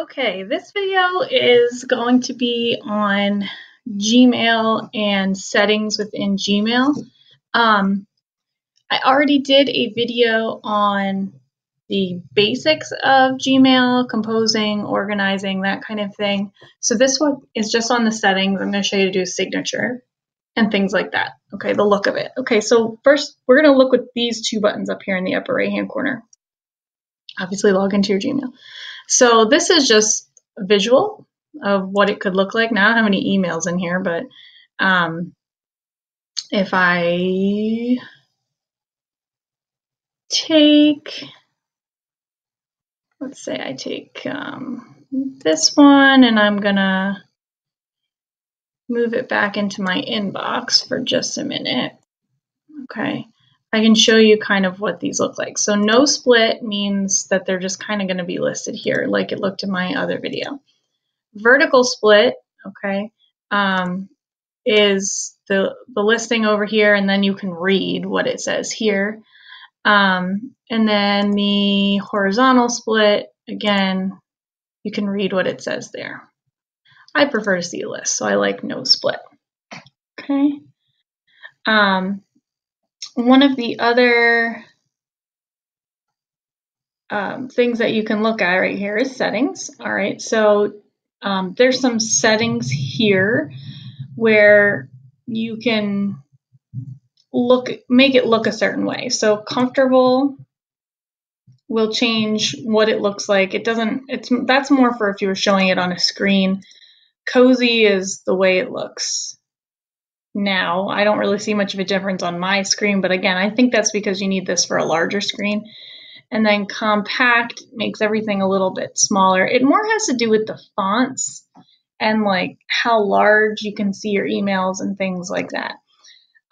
Okay, this video is going to be on Gmail and settings within Gmail. Um, I already did a video on the basics of Gmail, composing, organizing, that kind of thing. So this one is just on the settings. I'm going to show you to do signature and things like that. Okay, the look of it. Okay, so first we're going to look with these two buttons up here in the upper right hand corner. Obviously log into your Gmail. So this is just a visual of what it could look like. Now I don't have any emails in here, but um, if I take, let's say I take um, this one and I'm gonna move it back into my inbox for just a minute. Okay. I can show you kind of what these look like. So no split means that they're just kind of going to be listed here like it looked in my other video. Vertical split, okay, um, is the, the listing over here and then you can read what it says here. Um, and then the horizontal split, again, you can read what it says there. I prefer to see a list, so I like no split. Okay. Um, one of the other um, things that you can look at right here is settings. All right, so um, there's some settings here where you can look make it look a certain way. So comfortable will change what it looks like. It doesn't it's that's more for if you were showing it on a screen. Cozy is the way it looks now. I don't really see much of a difference on my screen, but again, I think that's because you need this for a larger screen. And then compact makes everything a little bit smaller. It more has to do with the fonts and like how large you can see your emails and things like that.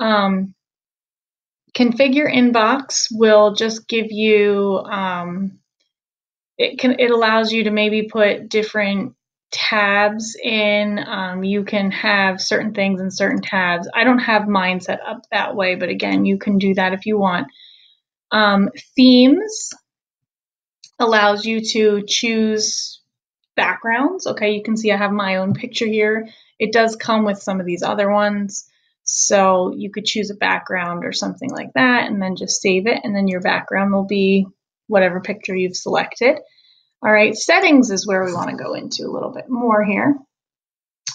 Um, configure inbox will just give you um, it can it allows you to maybe put different tabs in. Um, you can have certain things in certain tabs. I don't have mine set up that way, but again, you can do that if you want. Um, themes allows you to choose backgrounds. Okay, you can see I have my own picture here. It does come with some of these other ones. So you could choose a background or something like that and then just save it and then your background will be whatever picture you've selected. All right, settings is where we want to go into a little bit more here.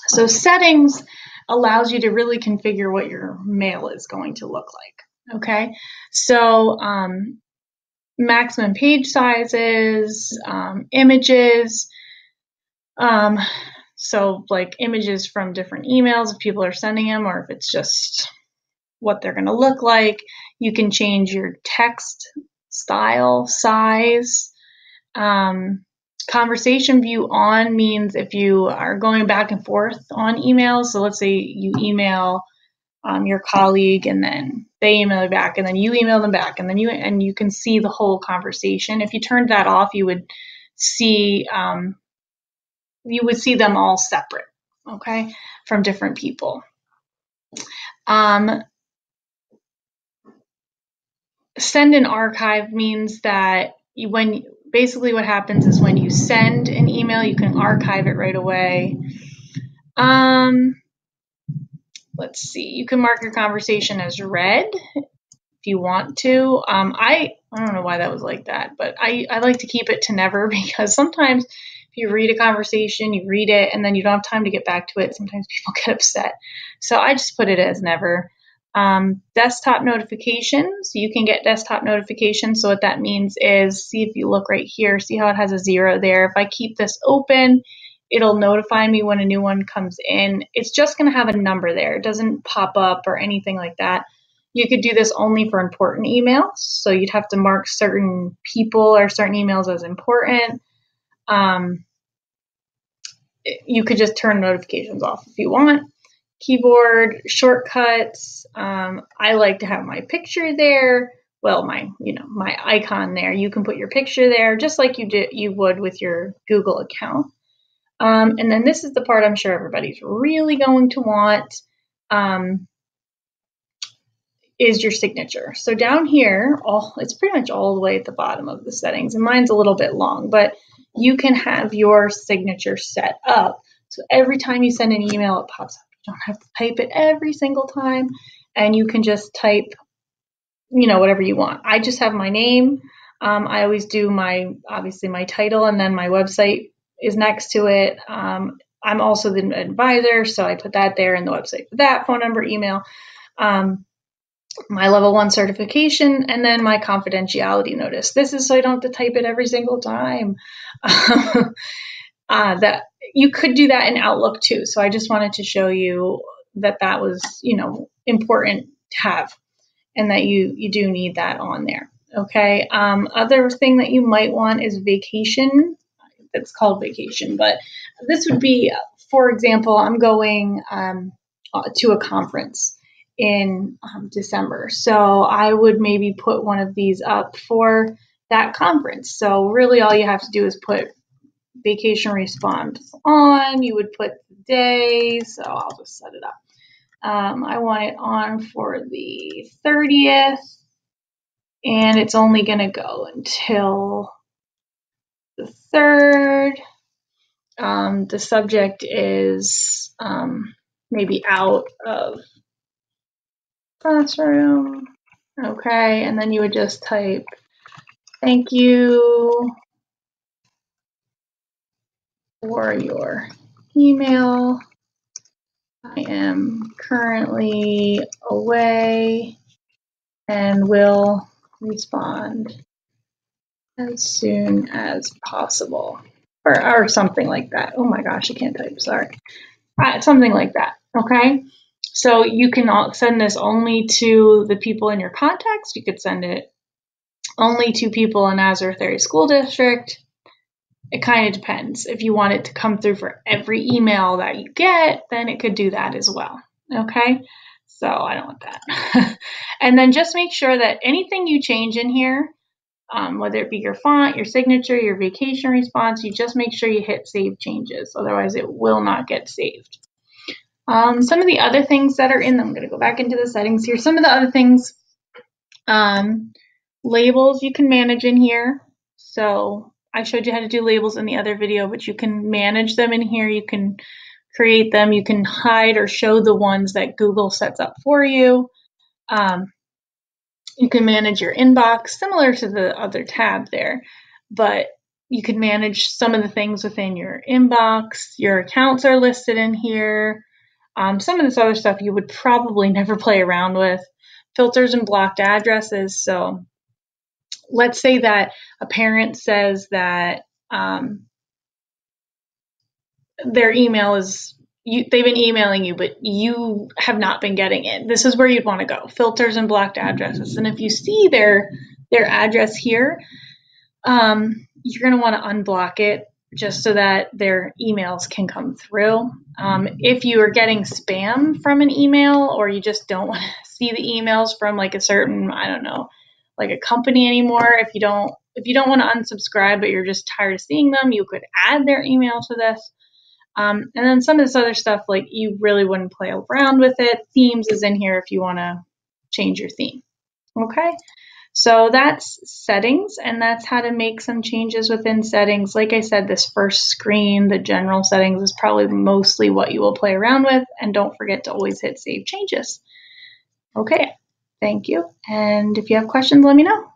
So settings allows you to really configure what your mail is going to look like. Okay, so um, maximum page sizes, um, images, um, so like images from different emails if people are sending them or if it's just what they're going to look like. You can change your text style, size, um, conversation view on means if you are going back and forth on emails. So let's say you email um, your colleague and then they email you back and then you email them back and then you and you can see the whole conversation. If you turned that off, you would see um, you would see them all separate, okay, from different people. Um, send and archive means that when basically what happens is when you send an email, you can archive it right away. Um, let's see, you can mark your conversation as read if you want to. Um, I, I don't know why that was like that, but I, I like to keep it to never because sometimes if you read a conversation, you read it, and then you don't have time to get back to it. Sometimes people get upset. So I just put it as never. Um, desktop notifications, you can get desktop notifications. So what that means is, see if you look right here, see how it has a zero there. If I keep this open, it'll notify me when a new one comes in. It's just going to have a number there. It doesn't pop up or anything like that. You could do this only for important emails. So you'd have to mark certain people or certain emails as important. Um, you could just turn notifications off if you want keyboard shortcuts. Um, I like to have my picture there. Well, my you know my icon there. You can put your picture there just like you did you would with your Google account. Um, and then this is the part I'm sure everybody's really going to want. Um, is your signature. So down here, all it's pretty much all the way at the bottom of the settings, and mine's a little bit long, but you can have your signature set up. So every time you send an email, it pops up. You don't have to type it every single time, and you can just type, you know, whatever you want. I just have my name. Um, I always do my, obviously, my title, and then my website is next to it. Um, I'm also the advisor, so I put that there in the website for that phone number, email. Um, my level one certification, and then my confidentiality notice. This is so I don't have to type it every single time. uh, that you could do that in Outlook too. So I just wanted to show you that that was, you know, important to have, and that you you do need that on there. Okay. Um, other thing that you might want is vacation. It's called vacation, but this would be, for example, I'm going um, uh, to a conference in um, December. So I would maybe put one of these up for that conference. So really all you have to do is put vacation response on. You would put the day. So I'll just set it up. Um, I want it on for the 30th and it's only going to go until the 3rd. Um, the subject is um, maybe out of classroom. Okay, and then you would just type thank you for your email. I am currently away and will respond as soon as possible. Or, or something like that. Oh my gosh, I can't type, sorry. Uh, something like that, okay? So you can send this only to the people in your contacts. You could send it only to people in Nazareth Area School District. It kind of depends. If you want it to come through for every email that you get, then it could do that as well. Okay? So I don't want that. and then just make sure that anything you change in here, um, whether it be your font, your signature, your vacation response, you just make sure you hit save changes. Otherwise, it will not get saved. Um, some of the other things that are in, I'm going to go back into the settings here. Some of the other things, um, labels you can manage in here. So I showed you how to do labels in the other video, but you can manage them in here. You can create them. You can hide or show the ones that Google sets up for you. Um, you can manage your inbox, similar to the other tab there, but you can manage some of the things within your inbox. Your accounts are listed in here. Um, some of this other stuff you would probably never play around with. Filters and blocked addresses. So let's say that a parent says that um, their email is you, they've been emailing you, but you have not been getting it. This is where you'd want to go: filters and blocked addresses. And if you see their their address here, um, you're going to want to unblock it just so that their emails can come through. Um, if you are getting spam from an email or you just don't want to see the emails from like a certain, I don't know, like a company anymore, if you don't if you don't want to unsubscribe but you're just tired of seeing them, you could add their email to this. Um, and then some of this other stuff, like you really wouldn't play around with it. Themes is in here if you want to change your theme. Okay. So that's settings, and that's how to make some changes within settings. Like I said, this first screen, the general settings, is probably mostly what you will play around with. And don't forget to always hit save changes. Okay, thank you. And if you have questions, let me know.